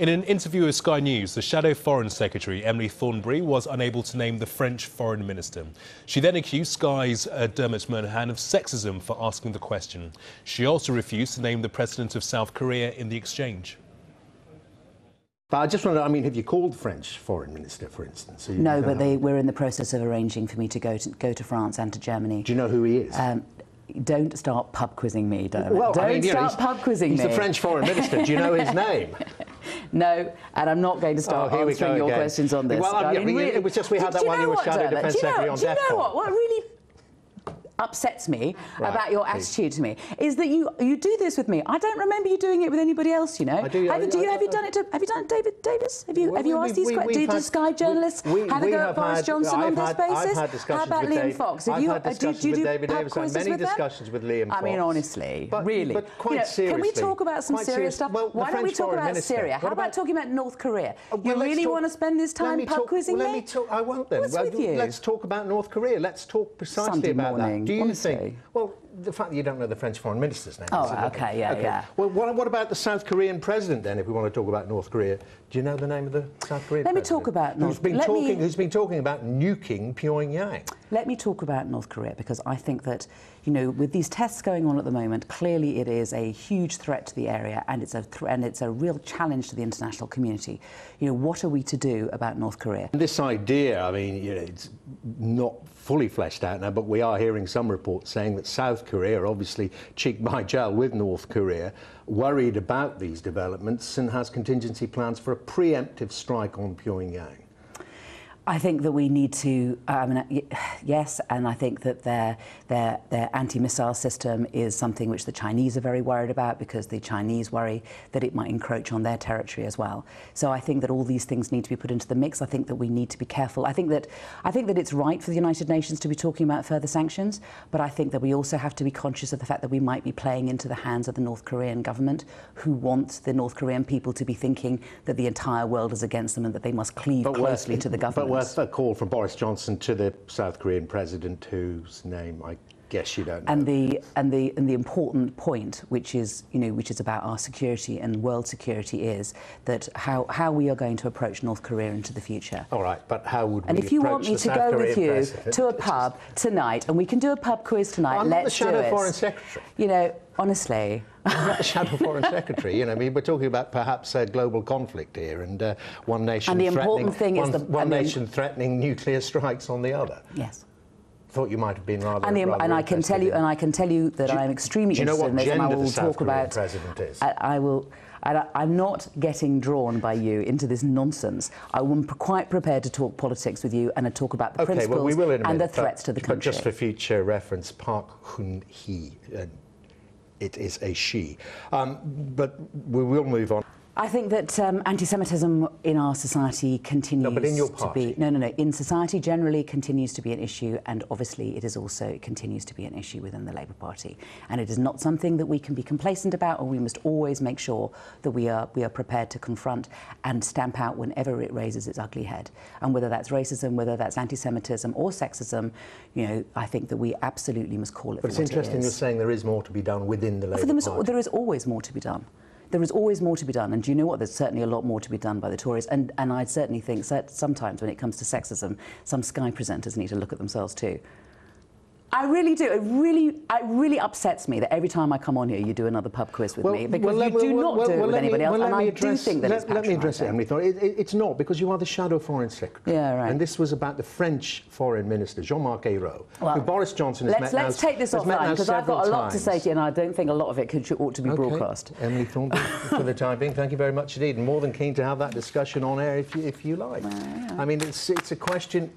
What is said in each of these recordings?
In an interview with Sky News, the Shadow Foreign Secretary, Emily Thornberry, was unable to name the French Foreign Minister. She then accused Sky's uh, Dermot Murnaghan of sexism for asking the question. She also refused to name the President of South Korea in the exchange. But I just wonder, I mean, have you called the French foreign minister, for instance? No, but they, we're in the process of arranging for me to go to, go to France and to Germany. Do you know who he is? Um, don't start pub quizzing me, don't. Well, don't I mean, start know, pub quizzing he's me. He's the French foreign minister. Do you know his name? No, and I'm not going to start oh, answering your again. questions on this. Well, I mean, really, it was just we had that while you were Shadow Defence Secretary on Do you know what? What really upsets me right, about your please. attitude to me is that you you do this with me. I don't remember you doing it with anybody else. You know. I do. Have, I, do you, I, have you done it to Have you done it, David Davis? Have you well, Have you asked we, these questions? Did Sky journalists we, have a go at Boris had, Johnson I've on had, this basis? I've had discussions How about with Liam Dave, Fox? Have I've you, had uh, discussions do, do with David Davis. I've many discussions with Liam Fox. I mean, honestly, but, really. But quite seriously. Can we talk about some serious stuff? Why don't we talk about Syria? How about talking about North Korea? Uh, you really want to spend this time pub quizzing me? Let me talk. I won't then. Let's talk about North Korea. Let's talk precisely about that. Do you think? Well, the fact that you don't know the French foreign minister's name. Oh, okay, yeah, okay. yeah. Well, what, what, about the South Korean president then, if we want to talk about North Korea? Do you know the name of the South Korean Let president? me talk about North who's been Let talking, me... Who's been talking about nuking Pyongyang? Let me talk about North Korea because I think that, you know, with these tests going on at the moment, clearly it is a huge threat to the area and it's a and it's a real challenge to the international community. You know, what are we to do about North Korea? This idea, I mean, you know, it's not fully fleshed out now, but we are hearing some reports saying that South Korea, obviously cheek by jowl with North Korea, worried about these developments and has contingency plans for a preemptive strike on Pyongyang. I think that we need to, um, I mean, uh, yes, and I think that their, their, their anti-missile system is something which the Chinese are very worried about because the Chinese worry that it might encroach on their territory as well. So I think that all these things need to be put into the mix. I think that we need to be careful. I think that, I think that it's right for the United Nations to be talking about further sanctions, but I think that we also have to be conscious of the fact that we might be playing into the hands of the North Korean government who want the North Korean people to be thinking that the entire world is against them and that they must cleave but closely to the government worth a call from Boris Johnson to the South Korean president, whose name I guess you don't know. And the and the and the important point, which is you know which is about our security and world security, is that how how we are going to approach North Korea into the future. All right, but how would and we if you want me to South go Korean with you to a pub tonight, and we can do a pub quiz tonight, I'm let's the shadow do it. foreign secretary. You know, honestly. I'm not the shadow foreign secretary. You know, I mean, we're talking about perhaps a global conflict here, and uh, one nation and the important thing one, is the, one nation threatening nuclear strikes on the other. Yes thought you might have been rather. And, the, rather and I can tell you, and I can tell you that you, I'm extremely you know interested in this, and I will the talk about. President is? I, I will. I, I'm not getting drawn by you into this nonsense. I'm quite prepared to talk politics with you and to talk about the okay, principles well, we will and minute, the threats but, to the country. But just for future reference, Park Geun-hye, uh, it is a she. Um, but we will move on. I think that um, anti-Semitism in our society continues no, but in your party. to be no, no, no. In society generally continues to be an issue, and obviously it is also it continues to be an issue within the Labour Party. And it is not something that we can be complacent about, or we must always make sure that we are we are prepared to confront and stamp out whenever it raises its ugly head. And whether that's racism, whether that's anti-Semitism or sexism, you know, I think that we absolutely must call it. But it's interesting it you're saying there is more to be done within the Labour there Party. There is always more to be done there is always more to be done. And do you know what? There's certainly a lot more to be done by the Tories. And, and I certainly think that sometimes when it comes to sexism, some Sky presenters need to look at themselves too. I really do. It really, it really upsets me that every time I come on here, you do another pub quiz with well, me because well, you do well, not well, do it with anybody me, else. and I address, do think that let, it's Let me address it, Emily. It, it, it's not because you are the shadow foreign secretary. Yeah, right. And this was about the French foreign minister, Jean-Marc Ayrault, well, who Boris Johnson has let's, met Let's now, take this offline because I've got a lot times. to say to you, and I don't think a lot of it could, ought to be okay. broadcast. Emily Thornberry, for the time being, thank you very much indeed. And more than keen to have that discussion on air if you, if you like. yeah. I mean, it's it's a question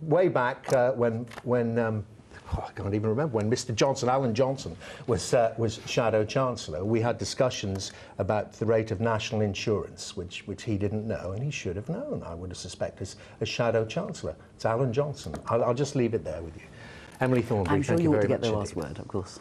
way back uh, when when. Um, oh, I can't even remember when Mr. Johnson, Alan Johnson, was uh, was Shadow Chancellor. We had discussions about the rate of national insurance, which which he didn't know, and he should have known. I would have suspected as, as Shadow Chancellor. It's Alan Johnson. I'll, I'll just leave it there with you. Emily Thornberry, I'm sure thank you you ought very to get much the last indeed. word, of course.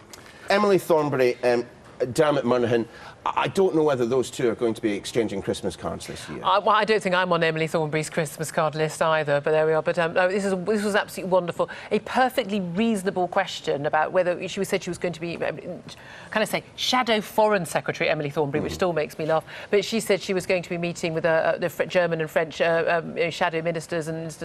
Emily Thornberry, um, Dermot Murnaghan. I I don't know whether those two are going to be exchanging Christmas cards this year. I, well, I don't think I'm on Emily Thornberry's Christmas card list either, but there we are. But um, no, this, is, this was absolutely wonderful. A perfectly reasonable question about whether she said she was going to be, um, kind of say, shadow foreign secretary Emily Thornberry, which still makes me laugh. But she said she was going to be meeting with uh, uh, the German and French uh, um, shadow ministers, and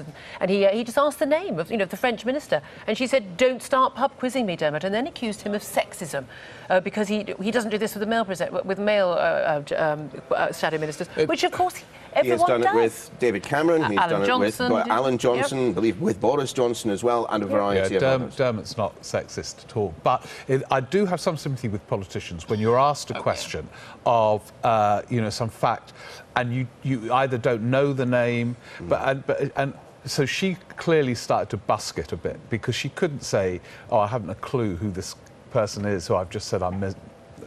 and he, uh, he just asked the name of you know the French minister, and she said, "Don't start pub quizzing me, Dermot," and then accused him of sexism uh, because he he doesn't do this with the male present with male uh, uh, um, uh, shadow ministers, which of course he, He has done does. it with David Cameron. Uh, He's Alan done it with did- Alan Johnson, I believe, with Boris Johnson as well, and a variety Yeah, of Derm- others. Dermot's not sexist at all. But it, I do have some sympathy with politicians when you're asked a question of, uh, you know, some fact, and you, you either don't know the name, but, and, but and so she clearly started to busk it a bit because she couldn't say, oh, I haven't a clue who this person is who I've just said I'm, mes-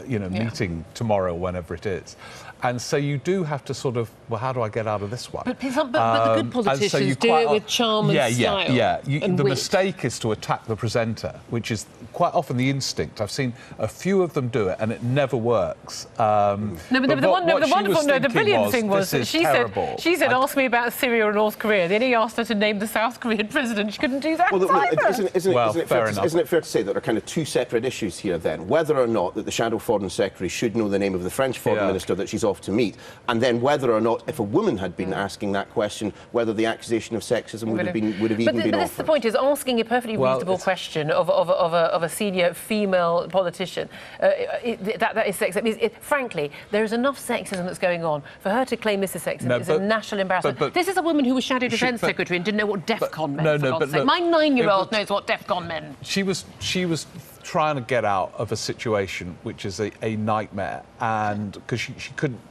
you know, Yeah. meeting tomorrow, whenever it is. And so you do have to sort of, well, how do I get out of this one? But some- but- but the good Um, so politicians you do it with charm and yeah, style Yeah, yeah, You- and The wit. mistake is to attack the presenter, which is quite often the instinct. I've seen a few of them do it, and it never works. Um, No, but, the, the, what- one, no, the wonderful, no, the brilliant was, thing was this that is she terrible. said, she said, I- ask me about Syria or North Korea. Then he asked her to name the South Korean president. She couldn't do that Well, look, either. look, isn't, isn't, Well, it, isn't, it fair fair to, enough. isn't it fair to say that there are kind of two separate issues here then? Whether or not that the shadow foreign secretary should know the name of the French foreign Yeah. minister that she's off to meet, and then whether or not, if a woman had Mm. been asking that question, whether the accusation of sexism would have been would have but even the, been but this is the point: is asking a perfectly Well, reasonable it's- question of, of, of, a, of a senior female politician. Uh, it, that, that is sexism. It, it- frankly, there is enough sexism that's going on for her to claim this is sexism. No, is a national embarrassment. but- but- this is a woman who was shadow defence secretary and didn't know what DEFCON meant. no, for no, God's but sake. look, my nine-year-old knows what DEFCON meant. she was she was trying to get out of a situation which is a, a nightmare and because she, she couldn't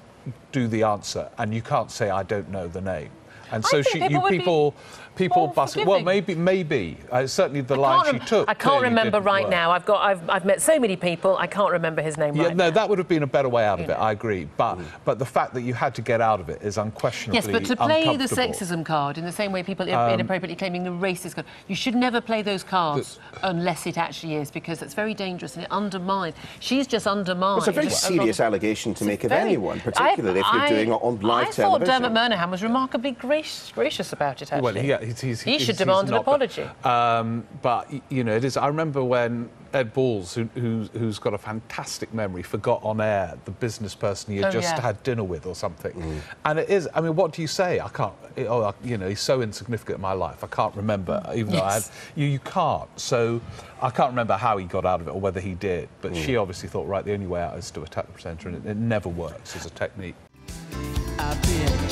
do the answer and you can't say i don't know the name and I so she people you would people people more bust well maybe maybe uh, certainly the I line she took I can't remember didn't right work. now. I've got I've, I've met so many people. I can't remember his name yeah, right no, now. that would have been a better way out of You it. know. I agree, but but the fact that you had to get out of it is unquestionably Yes, but to play the. Um, sexism card in the same way people inappropriately claiming the racist card, you should never play those cards unless it actually is, because it's very dangerous and it undermines. She's just undermined. It's a very lot serious allegation to make of very- anyone, particularly if you're I- doing it on live television. I thought Dermot Murnaghan was remarkably gracious, gracious about it. Actually, Well, he, he's, he's, he he's- should he's demand an not, but- apology. Um, but you know, it is. I remember when Ed Balls, who, who's, who's got a fantastic memory, forgot on air the business person he had Oh, just yeah. had dinner with or something. And it is. I mean, what do you say? I can't. it- oh, I- you know, he's so insignificant in my life. I can't remember, even though I had. Yes. You, you can't. So I can't remember how he got out of it or whether he did. But she obviously thought, right, the only way out is to attack the presenter, and it, it never works as a technique. I've been getting